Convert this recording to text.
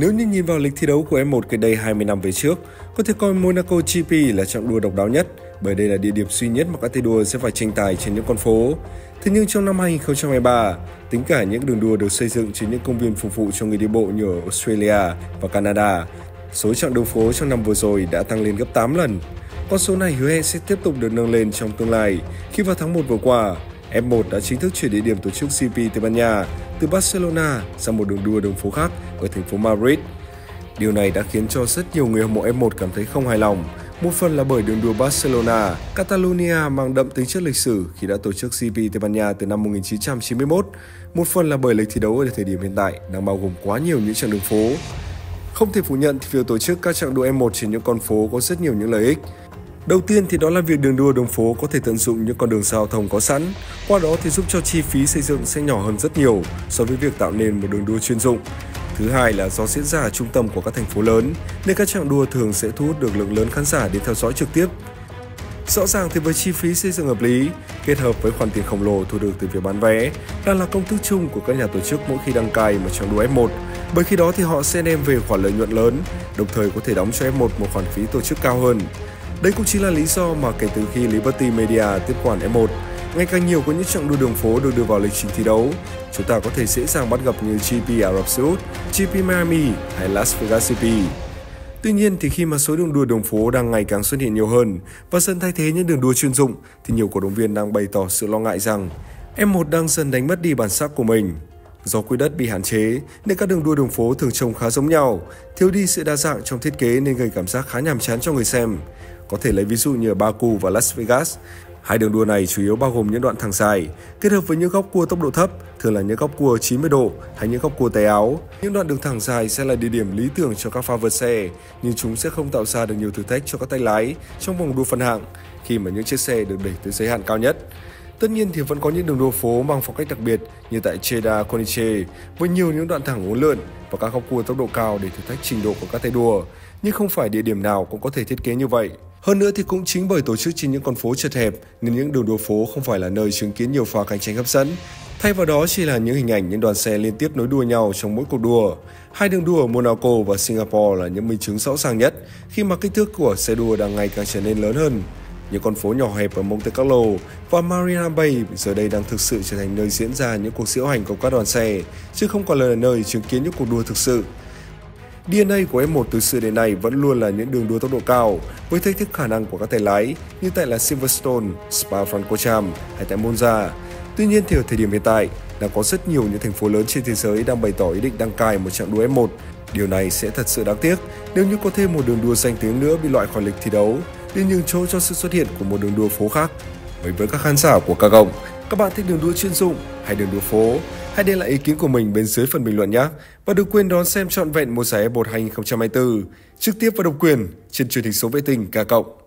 Nếu như nhìn vào lịch thi đấu của F1 cách đây 20 năm về trước, có thể coi Monaco GP là chặng đua độc đáo nhất bởi đây là địa điểm duy nhất mà các tay đua sẽ phải tranh tài trên những con phố. Thế nhưng trong năm 2023, tính cả những đường đua được xây dựng trên những công viên phục vụ cho người đi bộ như ở Australia và Canada, số chặng đường phố trong năm vừa rồi đã tăng lên gấp 8 lần. Con số này hứa hẹn sẽ tiếp tục được nâng lên trong tương lai khi vào tháng 1 vừa qua, F1 đã chính thức chuyển địa điểm tổ chức GP Tây Ban Nha từ Barcelona sang một đường đua đường phố khác ở thành phố Madrid. Điều này đã khiến cho rất nhiều người hâm mộ F1 cảm thấy không hài lòng, một phần là bởi đường đua Barcelona, Catalonia mang đậm tính chất lịch sử khi đã tổ chức GP Tây Ban Nha từ năm 1991, một phần là bởi lịch thi đấu ở thời điểm hiện tại đang bao gồm quá nhiều những chặng đường phố. Không thể phủ nhận thì việc tổ chức các chặng đua F1 trên những con phố có rất nhiều những lợi ích. Đầu tiên thì đó là việc đường đua đường phố có thể tận dụng những con đường giao thông có sẵn, qua đó thì giúp cho chi phí xây dựng sẽ nhỏ hơn rất nhiều so với việc tạo nên một đường đua chuyên dụng. Thứ hai là do diễn ra ở trung tâm của các thành phố lớn, nên các trạng đua thường sẽ thu hút được lượng lớn khán giả đến theo dõi trực tiếp. Rõ ràng thì với chi phí xây dựng hợp lý, kết hợp với khoản tiền khổng lồ thu được từ việc bán vé, đang là công thức chung của các nhà tổ chức mỗi khi đăng cai một trạng đua F1. Bởi khi đó thì họ sẽ đem về khoản lợi nhuận lớn, đồng thời có thể đóng cho F1 một khoản phí tổ chức cao hơn. Đây cũng chính là lý do mà kể từ khi Liberty Media tiếp quản e F1, ngày càng nhiều có những chặng đua đường phố được đưa vào lịch trình thi đấu. Chúng ta có thể dễ dàng bắt gặp như GP Ả Rập Xê Út, GP Miami hay Las Vegas GP. Tuy nhiên thì khi mà số đường đua đường phố đang ngày càng xuất hiện nhiều hơn và dần thay thế những đường đua chuyên dụng thì nhiều cổ động viên đang bày tỏ sự lo ngại rằng e M1 đang dần đánh mất đi bản sắc của mình. Do quỹ đất bị hạn chế nên các đường đua đường phố thường trông khá giống nhau, thiếu đi sự đa dạng trong thiết kế nên gây cảm giác khá nhàm chán cho người xem. Có thể lấy ví dụ như ở Baku và Las Vegas. Hai đường đua này chủ yếu bao gồm những đoạn thẳng dài, kết hợp với những góc cua tốc độ thấp, thường là những góc cua 90 độ hay những góc cua tay áo. Những đoạn đường thẳng dài sẽ là địa điểm lý tưởng cho các pha vượt xe, nhưng chúng sẽ không tạo ra được nhiều thử thách cho các tay lái trong vòng đua phân hạng khi mà những chiếc xe được đẩy tới giới hạn cao nhất. Tất nhiên thì vẫn có những đường đua phố mang phong cách đặc biệt như tại Jeddah Corniche với nhiều những đoạn thẳng uốn lượn và các góc cua tốc độ cao để thử thách trình độ của các tay đua, nhưng không phải địa điểm nào cũng có thể thiết kế như vậy. Hơn nữa thì cũng chính bởi tổ chức trên những con phố chật hẹp nên những đường đua phố không phải là nơi chứng kiến nhiều pha cạnh tranh hấp dẫn. Thay vào đó chỉ là những hình ảnh những đoàn xe liên tiếp nối đua nhau trong mỗi cuộc đua. Hai đường đua ở Monaco và Singapore là những minh chứng rõ ràng nhất khi mà kích thước của xe đua đang ngày càng trở nên lớn hơn. Những con phố nhỏ hẹp ở Monte Carlo và Marina Bay giờ đây đang thực sự trở thành nơi diễn ra những cuộc diễu hành của các đoàn xe, chứ không còn là nơi chứng kiến những cuộc đua thực sự. DNA của F1 từ xưa đến nay vẫn luôn là những đường đua tốc độ cao với thách thức khả năng của các tay lái như tại là Silverstone, Spa-Francorchamps hay tại Monza. Tuy nhiên thì ở thời điểm hiện tại, đã có rất nhiều những thành phố lớn trên thế giới đang bày tỏ ý định đăng cai một trận đua F1. Điều này sẽ thật sự đáng tiếc nếu như có thêm một đường đua danh tiếng nữa bị loại khỏi lịch thi đấu để nhường chỗ cho sự xuất hiện của một đường đua phố khác. Với với các khán giả của ca cộng, các bạn thích đường đua chuyên dụng hay đường đua phố? Hãy để lại ý kiến của mình bên dưới phần bình luận nhé. Và đừng quên đón xem trọn vẹn mùa giải e F1 2024 trực tiếp và độc quyền trên truyền hình số vệ tinh K cộng.